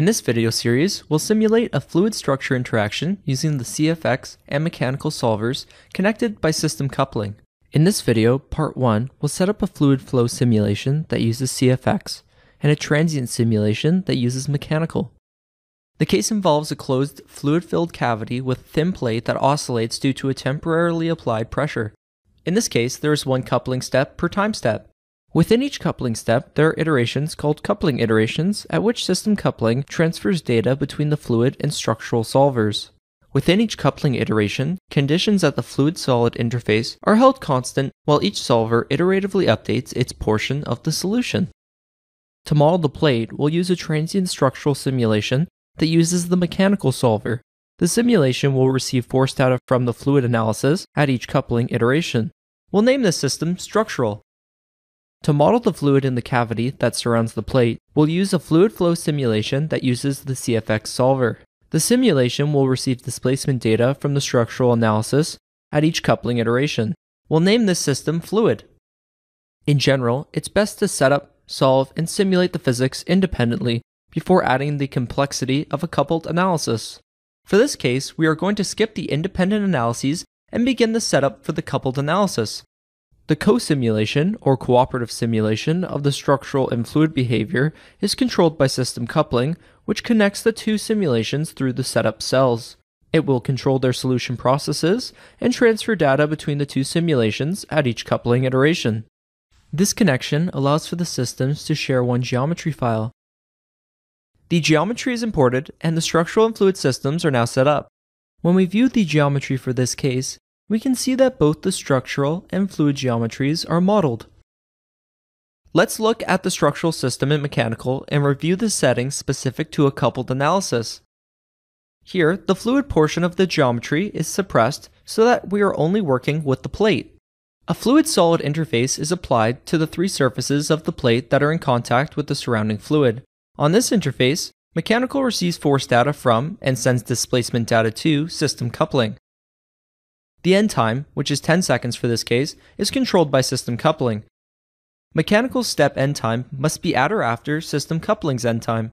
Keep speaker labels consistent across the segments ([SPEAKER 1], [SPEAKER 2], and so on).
[SPEAKER 1] In this video series, we'll simulate a fluid structure interaction using the CFX and mechanical solvers connected by system coupling. In this video, part 1, we'll set up a fluid flow simulation that uses CFX and a transient simulation that uses mechanical. The case involves a closed fluid-filled cavity with thin plate that oscillates due to a temporarily applied pressure. In this case, there is one coupling step per time step. Within each coupling step, there are iterations called coupling iterations at which system coupling transfers data between the fluid and structural solvers. Within each coupling iteration, conditions at the fluid-solid interface are held constant while each solver iteratively updates its portion of the solution. To model the plate, we'll use a transient structural simulation that uses the mechanical solver. The simulation will receive force data from the fluid analysis at each coupling iteration. We'll name this system structural. To model the fluid in the cavity that surrounds the plate, we'll use a fluid flow simulation that uses the CFX solver. The simulation will receive displacement data from the structural analysis at each coupling iteration. We'll name this system fluid. In general, it's best to set up, solve, and simulate the physics independently before adding the complexity of a coupled analysis. For this case, we are going to skip the independent analyses and begin the setup for the coupled analysis. The co-simulation, or cooperative simulation, of the structural and fluid behavior is controlled by system coupling, which connects the two simulations through the setup cells. It will control their solution processes and transfer data between the two simulations at each coupling iteration. This connection allows for the systems to share one geometry file. The geometry is imported and the structural and fluid systems are now set up. When we view the geometry for this case, we can see that both the structural and fluid geometries are modeled. Let's look at the structural system in mechanical and review the settings specific to a coupled analysis. Here, the fluid portion of the geometry is suppressed so that we are only working with the plate. A fluid-solid interface is applied to the three surfaces of the plate that are in contact with the surrounding fluid. On this interface, mechanical receives force data from and sends displacement data to system coupling. The end time, which is 10 seconds for this case, is controlled by system coupling. Mechanical step end time must be at or after system coupling's end time.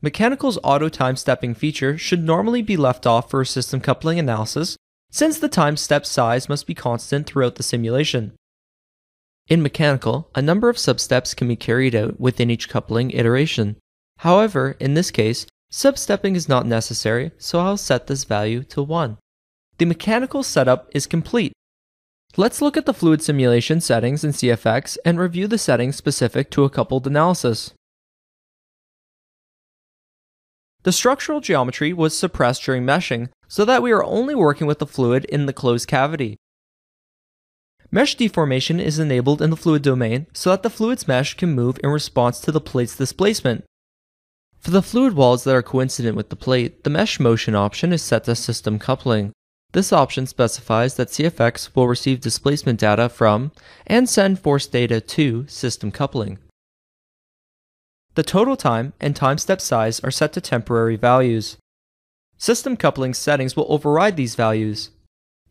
[SPEAKER 1] Mechanical's auto time stepping feature should normally be left off for a system coupling analysis, since the time step size must be constant throughout the simulation. In mechanical, a number of substeps can be carried out within each coupling iteration. However, in this case, substepping is not necessary, so I'll set this value to 1 the mechanical setup is complete. Let's look at the fluid simulation settings in CFX and review the settings specific to a coupled analysis. The structural geometry was suppressed during meshing so that we are only working with the fluid in the closed cavity. Mesh deformation is enabled in the fluid domain so that the fluid's mesh can move in response to the plate's displacement. For the fluid walls that are coincident with the plate, the mesh motion option is set to system coupling. This option specifies that CFX will receive displacement data from and send force data to system coupling. The total time and time step size are set to temporary values. System coupling settings will override these values.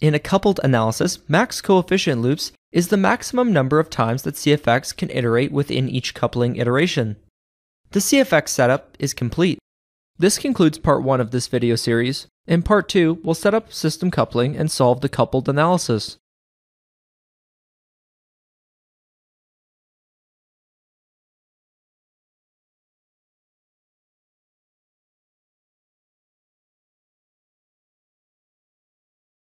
[SPEAKER 1] In a coupled analysis, max coefficient loops is the maximum number of times that CFX can iterate within each coupling iteration. The CFX setup is complete. This concludes part 1 of this video series. In part 2, we'll set up system coupling and solve the coupled analysis.